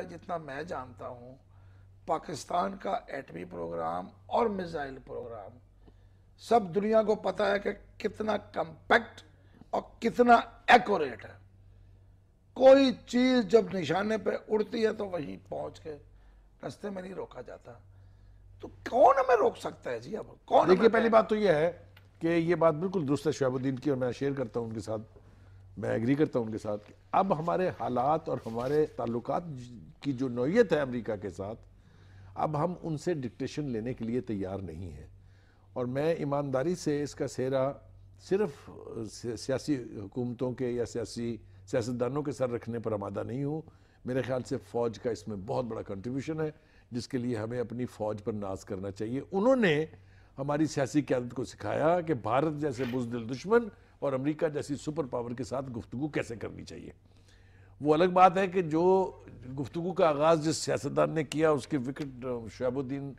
جتنا میں جانتا ہوں پاکستان کا ایٹمی پروگرام اور میزائل پروگرام۔ سب دنیا کو پتا ہے کہ کتنا کمپیکٹ اور کتنا ایکوریٹ ہے۔ کوئی چیز جب نشانے پہ اڑتی ہے تو وہیں پہنچ کے رستے میں نہیں روکا جاتا۔ تو کون ہمیں روک سکتا ہے جی اب؟ کون دیکھیے پہلی بات تو یہ ہے کہ یہ بات بالکل درست ہے شعیب الدین کی اور میں شیئر کرتا ہوں ان کے ساتھ۔ میں ایگری کرتا ہوں ان کے ساتھ کہ اب ہمارے حالات اور ہمارے تعلقات کی جو نوعیت ہے امریکہ کے ساتھ، اب ہم ان سے ڈکٹیشن لینے کے لیے تیار نہیں ہیں۔ اور میں ایمانداری سے اس کا سہرا صرف سیاسی حکومتوں کے یا سیاسی سیاستدانوں کے سر رکھنے پر آمادہ نہیں ہوں۔ میرے خیال سے فوج کا اس میں بہت بڑا کنٹریبیوشن ہے، جس کے لیے ہمیں اپنی فوج پر ناز کرنا چاہیے۔ انہوں نے ہماری سیاسی قیادت کو سکھایا کہ بھارت جیسے بزدل دشمن اور امریکہ جیسی سپر پاور کے ساتھ گفتگو کیسے کرنی چاہیے؟ وہ الگ بات ہے کہ جو گفتگو کا آغاز جس سیاستدان نے کیا، اس کی وکٹ، شعب الدین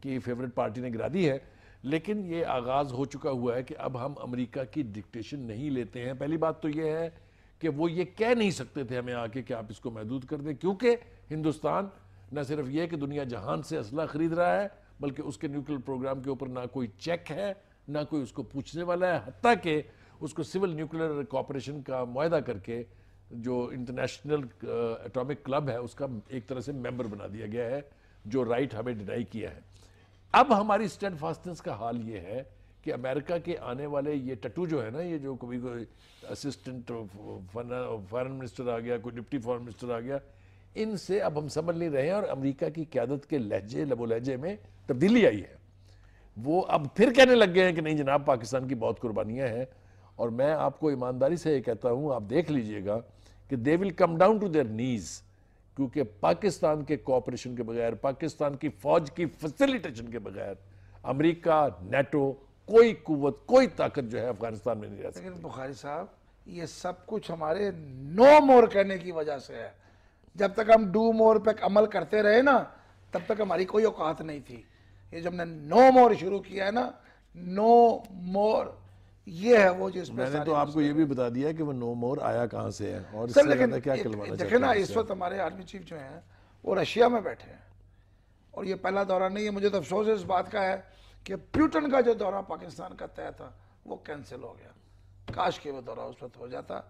کی فیورٹ پارٹی نے گرا دی ہے، لیکن یہ آغاز ہو چکا ہوا ہے کہ اب ہم امریکہ کی ڈکٹیشن نہیں لیتے ہیں۔ پہلی بات تو یہ ہے کہ وہ یہ کہہ نہیں سکتے تھے ہمیں آکے کہ آپ اس کو محدود کر دیں، کیونکہ ہندوستان نہ صرف یہ کہ دنیا جہان سے اسلحہ خرید رہا ہے، بلکہ اس کے نیوکل پروگرام کے اوپر نہ کوئی چیک ہے، نہ کوئی اس کو پوچھنے والا ہے۔ حتیٰ کہ اس کو سول نیوکلر کوپریشن کا معاہدہ کر کے جو انٹرنیشنل اٹامک کلب ہے، اس کا ایک طرح سے ممبر بنا دیا گیا ہے، جو رائٹ ہمیں ڈینائی کیا ہے۔ اب ہماری سٹینڈ فاسٹنس کا حال یہ ہے کہ امریکہ کے آنے والے یہ ٹٹو جو ہے نا، یہ جو کبھی کوئی اسسٹنٹ فارن منسٹر آ گیا، کوئی ڈپٹی فارن منسٹر آ گیا، ان سے اب ہم سمجھ نہیں رہے ہیں اور امریکہ کی قیادت کے لہجے، لب و لہجے میں تبدیلی آئی ہے۔ وہ اب پھر کہنے لگ گئے ہیں کہ نہیں جناب، پاکستان کی بہت قربانیاں ہیں۔ اور میں آپ کو ایمانداری سے یہ کہتا ہوں، آپ دیکھ لیجیے گا کہ they will come down to their knees کیونکہ پاکستان کے کوپریشن کے بغیر، پاکستان کی فوج کی فیسیلیٹیشن کے بغیر امریکہ، نیٹو، کوئی قوت، کوئی طاقت جو ہے افغانستان میں نہیں رہ سکتی۔ لیکن بخاری صاحب، یہ سب کچھ ہمارے نو مور کہنے کی وجہ سے ہے۔ جب تک ہم ڈو مور پہ عمل کرتے رہے نا، تب تک ہماری کوئی اوقات نہیں تھی۔ یہ جب نے نو مور شروع کیا ہے نا نو مور یہ ہے وہ جس میں نے تو آپ کو یہ بھی بتا دیا کہ وہ نو مور آیا کہاں سے ہے اور اس سے کیا کلمانا دیکھیں نا اس وقت ہمارے آرمی چیف جو ہیں وہ رشیا میں بیٹھے ہیں اور یہ پہلا دورہ نہیں ہے مجھے تو افسوس اس بات کا ہے کہ پیوٹن کا جو دورہ پاکستان کا طے تھا وہ کینسل ہو گیا۔ کاش کہ وہ دورہ اس وقت ہو جاتا۔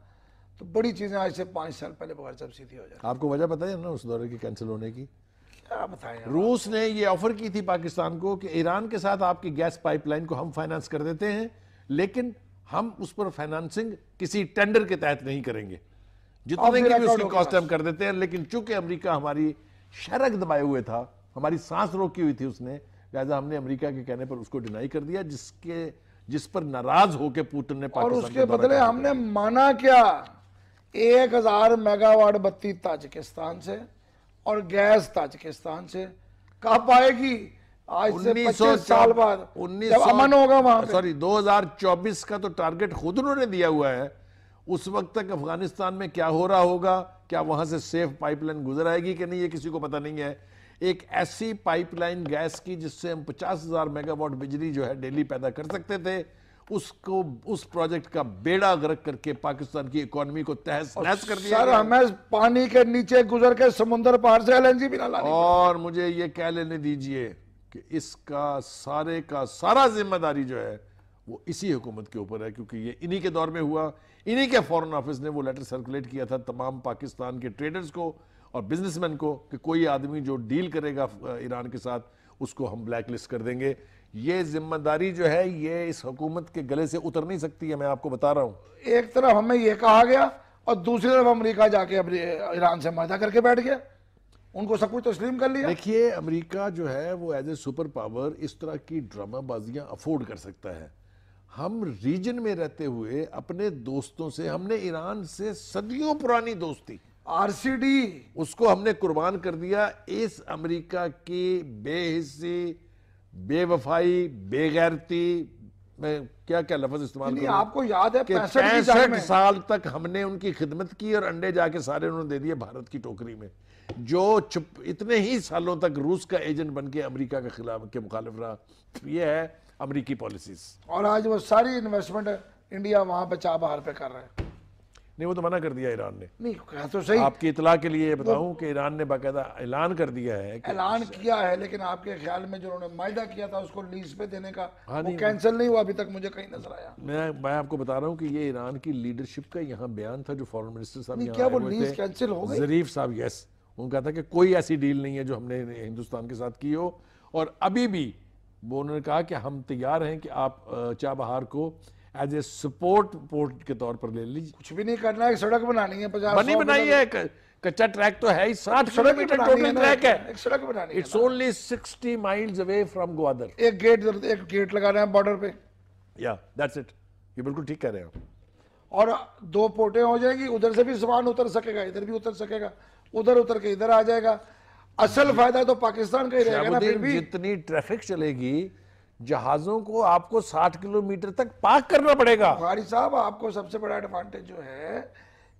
تو بڑی چیزیں آج سے پانچ سال پہلے بغیر سب سیدھی ہو جاتی۔ آپ کو وجہ پتہ ہے نا اس دورے کی کینسل ہونے کی؟ کیا بتائیں؟ روس نے یہ آفر کی تھی پاکستان کو کہ ایران کے ساتھ آپ کی گیس پائپ لائن کو ہم فائنانس کر دیتے ہیں۔ لیکن ہم اس پر فائنانسنگ کسی ٹینڈر کے تحت نہیں کریں گے۔ جتنے کی بھی اس کی کاسٹ ہم کر دیتے ہیں لیکن چونکہ امریکہ ہماری شرک دبائے ہوئے تھا ہماری سانس روکی ہوئی تھی اس نے لہذا ہم نے امریکہ کے کہنے پر اس کو ڈینائی کر دیا جس کے جس پر ناراض ہو کے پوٹن نے اور اس کے بدلے ہم نے مانا کیا ایک ہزار میگا واٹ بتی تاجکستان سے اور گیس تاجکستان سے کب آئے گی؟ آج سے پچیس سال بعد۔ جب امن ہوگا وہاں سوری دو ہزار چوبیس کا تو ٹارگٹ خود انہوں نے دیا ہوا ہے۔ اس وقت تک افغانستان میں کیا ہو رہا ہوگا؟ کیا وہاں سے سیف پائپ لائن گزر آئے گی کہ نہیں؟ یہ کسی کو پتہ نہیں ہے۔ ایک ایسی پائپ لائن گیس کی جس سے ہم پچاس ہزار میگا واٹ بجلی جو ہے ڈیلی پیدا کر سکتے تھے اس کو اس پروجیکٹ کا بیڑا غرق کر کے پاکستان کی اکانومی کو تہس نہس کر دیا سر ہمیں پانی کے نیچے گزر کے سمندر پار سے ایل این جی بھی نہ لانی اور مجھے یہ کہہ لینے دیجیے کہ اس کا سارے کا سارا ذمہ داری جو ہے وہ اسی حکومت کے اوپر ہے، کیونکہ یہ انہی کے دور میں ہوا۔ انہی کے فورن آفس نے وہ لیٹر سرکولیٹ کیا تھا تمام پاکستان کے ٹریڈرز کو اور بزنس مین کو کہ کوئی آدمی جو ڈیل کرے گا ایران کے ساتھ، اس کو ہم بلیک لسٹ کر دیں گے۔ یہ ذمہ داری جو ہے، یہ اس حکومت کے گلے سے اتر نہیں سکتی ہے، میں آپ کو بتا رہا ہوں۔ ایک طرف ہمیں یہ کہا گیا اور دوسری طرف امریکہ جا کے ایران سے معاہدہ کر کے بیٹھ گیا۔ ان کو سب کچھ تسلیم کر لیا؟ دیکھیے امریکہ جو ہے وہ ایز اے سپر پاور اس طرح کی ڈرامہ بازیاں افورڈ کر سکتا ہے۔ ہم ریجن میں رہتے ہوئے اپنے دوستوں سے ہم نے ایران سے صدیوں پرانی دوستی آر سی ڈی اس کو ہم نے قربان کر دیا۔ اس امریکہ کی بے حصی بے وفائی بے غیرتی میں کیا کیا لفظ استعمال کروں؟ آپ کو یاد ہے پینسٹھ سال تک ہم نے ان کی خدمت کی اور انڈے جا کے سارے انہوں نے دے دیے بھارت کی ٹوکری میں۔ جو چپ اتنے ہی سالوں تک روس کا ایجنٹ بن کے امریکہ کے خلاف کے مخالف رہا۔ یہ ہے امریکی پالیسیز اور آج وہ ساری انویسٹمنٹ انڈیا وہاں پہ چاہ باہر پہ کر رہے ہیں۔ نہیں وہ تو منع کر دیا ایران نے۔ نہیں کہا تو صحیح۔ آپ کی اطلاع کے لیے یہ بتاؤں کہ ایران نے باقاعدہ اعلان کر دیا ہے اعلان کیا ہے لیکن آپ کے خیال میں جو انہوں نے معاہدہ کیا تھا اس کو لیز پہ دینے کا ہاں وہ کینسل نہیں ہوا ابھی تک مجھے کہیں نظر آیا۔ میں میں آپ کو بتا رہا ہوں کہ یہ ایران کی لیڈرشپ کا یہاں بیان تھا جو فارن منسٹر صاحب یہاں کیا آئے وہ ہوئے لیز تھے۔ کینسل ہو گئی؟ ظریف صاحب یس ان کا تھا کہ کوئی ایسی ڈیل نہیں ہے جو ہم نے ہندوستان کے ساتھ کی ہو۔ اور ابھی بھی وہ انہوں نے کہا کہ ہم تیار ہیں کہ آپ چاہ بہار کو ایز اے سپورٹ پورٹ کے طور پر لے لیجیے کچھ بھی نہیں کرنا ہے سڑک بنانی ہے بنی بنائی ہے کچا ٹریک تو ہے ہی ساٹھ کلو میٹر ٹوٹل ٹریک ہے ایک سڑک بنانی ہے it's only sixty miles away from Gwadar ایک گیٹ ایک گیٹ لگانا ہے بارڈر پہ۔ یا دیٹس اٹ یہ بالکل ٹھیک کہہ رہے ہیں اور دو پورٹیں ہو جائیں گی ادھر سے بھی سامان اتر سکے گا ادھر بھی اتر سکے گا۔ ادھر اتر کے ادھر آ جائے گا۔ اصل فائدہ تو پاکستان کا ہی رہے گا نا پھر شہاب بھی۔ الدین جتنی ٹریفک چلے گی جہازوں کو آپ کو ساٹھ کلومیٹر تک پاک کرنا پڑے گا۔ بخاری صاحب آپ کو سب سے بڑا ایڈوانٹیج جو ہے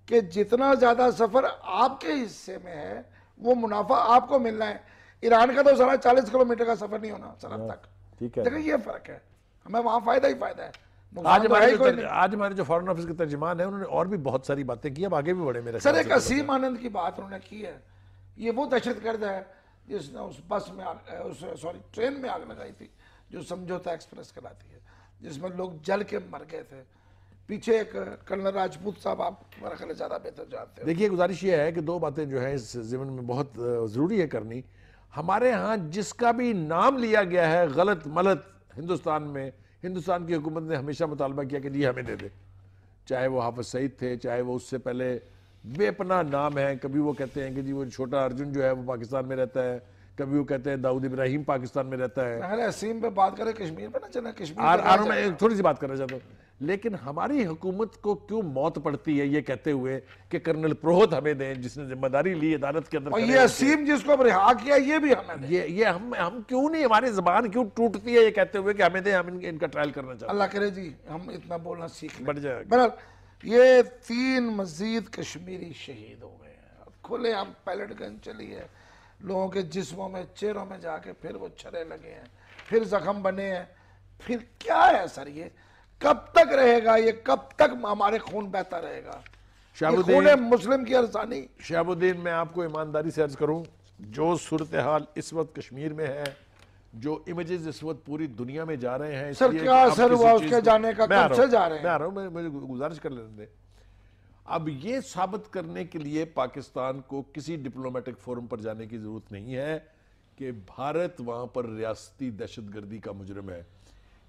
کہ جتنا زیادہ سفر آپ کے حصے میں ہے وہ منافع آپ کو ملنا ہے۔ ایران کا تو سارا چالیس کلومیٹر کا سفر نہیں ہونا سرحد تک۔ ٹھیک ہے۔ دیکھیں یہ فرق ہے۔ ہمیں وہاں فائدہ ہی فائدہ ہے۔ آج ہمارے۔ آج ہمارے جو فارن آفس کے ترجمان ہیں انہوں نے اور بھی بہت ساری باتیں کی اب آگے بھی بڑھے میرے سر ایک۔ اسیم آنند کی بات انہوں نے کی ہے۔ یہ وہ دہشت گرد ہے جس نے اس بس میں سوری ٹرین میں آگ لگائی تھی جو سمجھوتا ایکسپریس کراتی ہے جس میں لوگ جل کے مر گئے تھے۔ پیچھے ایک کرنل راجپوت صاحب آپ میرا خیال زیادہ بہتر جانتے ہیں دیکھیے گزارش یہ ہے کہ دو باتیں جو ہیں اس زمن میں بہت ضروری ہے کرنی۔ ہمارے ہاں جس کا بھی نام لیا گیا ہے غلط ملت ہندوستان میں ہندوستان کی حکومت نے ہمیشہ مطالبہ کیا کہ جی ہمیں دے دے۔ چاہے وہ حافظ سعید تھے چاہے وہ اس سے پہلے بے پناہ نام ہے کبھی وہ کہتے ہیں کہ جی وہ چھوٹا ارجن جو ہے وہ پاکستان میں رہتا ہے کبھی وہ کہتے ہیں داؤد ابراہیم پاکستان میں رہتا ہے۔ پہ بات کریں کشمیر پہ نہ چلیں کشمیر تھوڑی سی بات کرنا چاہتا ہوں۔ لیکن ہماری حکومت کو کیوں موت پڑتی ہے یہ کہتے ہوئے کہ کرنل پروہت ہمیں دیں جس نے ذمہ داری لی عدالت کے اندر اور یہ اسیم جس کو اب رہا کیا یہ بھی ہمیں دیں۔ یہ یہ ہم ہم کیوں نہیں ہماری زبان کیوں ٹوٹتی ہے یہ کہتے ہوئے کہ ہمیں دیں ہم ان کا ٹرائل کرنا چاہتے اللہ کرے جی ہم اتنا بولنا سیکھ ہیں لیں۔ بڑھ جائے گا بہرحال یہ تین مزید کشمیری شہید ہو گئے ہیں۔ کھلے ہم پیلٹ گن چلی ہے۔ لوگوں کے جسموں میں چہروں میں جا کے پھر وہ چھرے لگے ہیں۔ پھر زخم بنے ہیں۔ پھر کیا ہے سر یہ؟ کب تک رہے گا یہ؟ کب تک ہمارے خون بہتا رہے گا؟ یہ خون مسلم کی ارزانی۔ شہاب الدین میں آپ کو ایمانداری سے عرض کروں جو صورتحال اس وقت کشمیر میں ہے جو امیجز اس وقت پوری دنیا میں جا رہے ہیں اس سر کیا اثر ہوا اس کے جانے کا؟ کب سے جا رہے ہیں؟ میں آ رہا ہوں میں- مجھے گزارش کر لینے دیں۔ اب یہ ثابت کرنے کے لیے پاکستان کو کسی ڈپلومیٹک فورم پر جانے کی ضرورت نہیں ہے کہ بھارت وہاں پر ریاستی دہشت گردی کا مجرم ہے۔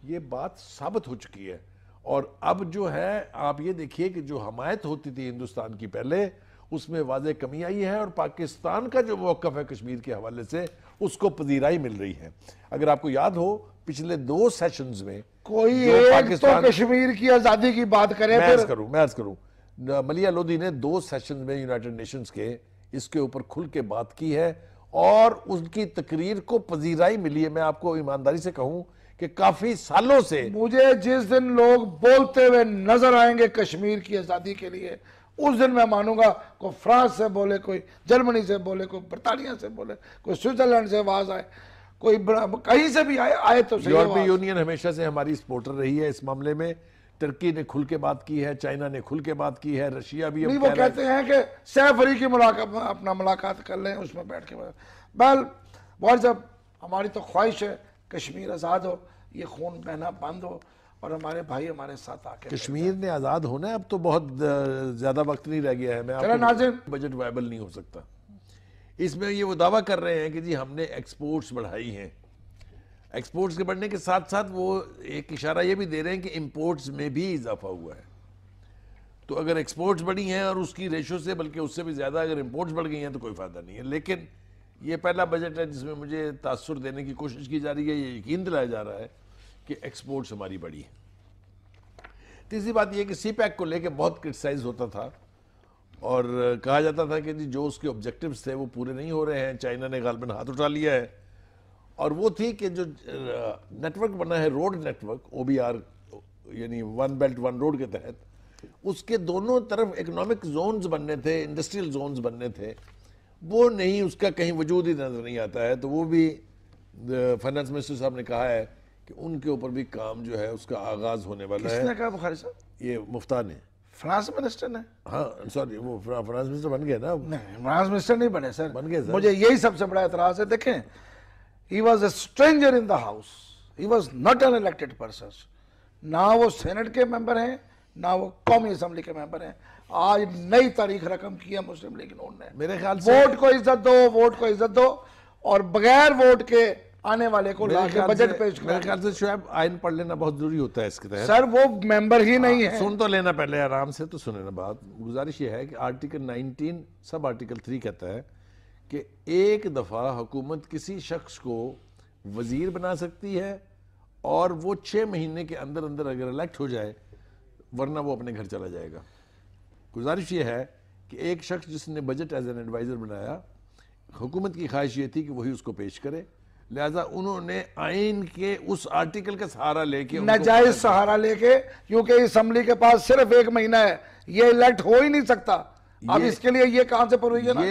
یہ بات ثابت ہو چکی ہے۔ اور اب جو ہے آپ یہ دیکھیے کہ جو حمایت ہوتی تھی ہندوستان کی پہلے اس میں واضح کمی آئی ہے اور پاکستان کا جو موقف ہے کشمیر کے حوالے سے اس کو پذیرائی مل رہی ہے۔ اگر آپ کو یاد ہو پچھلے دو سیشنز میں کوئی ایک تو کشمیر کی آزادی کی بات کرے میں عرض کروں میں عرض کروں۔ ملیا لودھی نے دو سیشن میں یونائٹڈ نیشنز کے اس کے اوپر کھل کے بات کی ہے اور ان کی تقریر کو پذیرائی ملی ہے۔ میں آپ کو ایمانداری سے کہوں کہ کافی سالوں سے مجھے جس دن لوگ بولتے ہوئے نظر آئیں گے کشمیر کی آزادی کے لیے اس دن میں مانوں گا کوئی فرانس سے بولے کوئی جرمنی سے بولے کوئی برطانیہ سے بولے کوئی سوئٹزرلینڈ سے آواز آئے کوئی کہیں سے بھی آئے آئے تو یورپی یونین ہمیشہ سے ہماری سپورٹر رہی ہے اس معاملے میں۔ ترکی نے کھل کے بات کی ہے چائنا نے کھل کے بات کی ہے رشیا بھی نہیں وہ کہتے ہیں کہ سیف علی کی ملاقات اپنا ملاقات کر لیں اس میں بیٹھ کے بہل بہت جب ہماری تو خواہش ہے کشمیر آزاد ہو یہ خون بہنا بند ہو اور ہمارے بھائی ہمارے ساتھ آ کے کشمیر نے آزاد ہونا ہے اب تو بہت زیادہ وقت نہیں رہ گیا ہے۔ میں ناظرین۔ بجٹ وائبل نہیں ہو سکتا۔ اس میں یہ وہ دعویٰ کر رہے ہیں کہ جی ہم نے ایکسپورٹس بڑھائی ہیں۔ ایکسپورٹس کے بڑھنے کے ساتھ ساتھ وہ ایک اشارہ یہ بھی دے رہے ہیں کہ امپورٹس میں بھی اضافہ ہوا ہے۔ تو اگر ایکسپورٹس بڑھی ہیں اور اس کی ریشو سے بلکہ اس سے بھی زیادہ اگر امپورٹس بڑھ گئی ہیں تو کوئی فائدہ نہیں ہے۔ لیکن یہ پہلا بجٹ ہے جس میں مجھے تاثر دینے کی کوشش کی جا رہی ہے یہ یقین دلایا جا رہا ہے۔ کہ ایکسپورٹس ہماری بڑھی ہے تیسری بات یہ کہ سی پیک کو لے کے بہت کرٹیسائز ہوتا تھا اور کہا جاتا تھا کہ جی جو اس کے آبجیکٹیوز تھے وہ پورے نہیں ہو رہے ہیں، چائنا نے غالباً ہاتھ اٹھا لیا ہے۔ اور وہ تھی کہ جو نیٹ ورک بنا ہے road network O B R یعنی ون بیلٹ ون روڈ کے تحت، اس کے دونوں طرف اکنامک زونز بننے تھے انڈسٹریل زونز بننے تھے۔ وہ نہیں، اس کا کہیں وجود ہی نظر نہیں آتا ہے۔ تو وہ بھی فائنانس منسٹر صاحب نے کہا ہے کہ ان کے اوپر بھی کام جو ہے اس کا آغاز ہونے والا ہے کس نے کہا بخاری صاحب؟ یہ مفتا نے۔ فرانس منسٹر نے۔ ہاں سوری وہ فرانس منسٹر بن گئے نا۔ فرانس منسٹر نہیں بنے سر۔ بن گئے مجھے یہی سب سے بڑا اعتراض ہے دیکھیں he was a stranger in the house he was not an elected person نہ وہ سینٹ کے ممبر ہیں نہ وہ قومی اسمبلی کے ممبر ہیں۔ آج نئی تاریخ رقم کی ہے مسلم لیگ انہوں نے۔ میرے خیال سے ووٹ کو عزت دو ووٹ کو عزت دو اور بغیر ووٹ کے آنے والے کو لا کے بجٹ پیش کریں۔ میرے خیال سے شعیب آئین پڑھ لینا بہت ضروری ہوتا ہے اس کے تحت۔ سر وہ ممبر ہی نہیں ہاں، ہے۔ سن تو لینا پہلے آرام سے تو سنے نا بات۔ گزارش یہ ہے کہ article nineteen sub article three کہتا ہے کہ ایک دفعہ حکومت کسی شخص کو وزیر بنا سکتی ہے اور وہ چھ مہینے کے اندر اندر اگر الیکٹ ہو جائے ورنہ وہ اپنے گھر چلا جائے گا۔ گزارش یہ ہے کہ ایک شخص جس نے بجٹ ایز این ایڈوائزر بنایا حکومت کی خواہش یہ تھی کہ وہی اس کو پیش کرے۔ لہذا انہوں نے آئین کے اس آرٹیکل کا سہارا لے کے ناجائز سہارا لے کے کیونکہ اسمبلی کے پاس صرف ایک مہینہ ہے یہ الیکٹ ہو ہی نہیں سکتا۔ اب اس کے لیے یہ کہاں سے پرویژن ہے